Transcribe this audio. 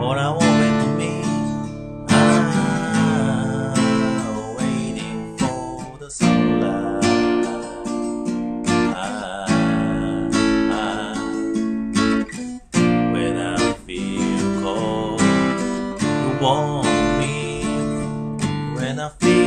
or I won't wait for. I'm waiting for the sunlight. I, I, when I feel cold, you warm me. When I feel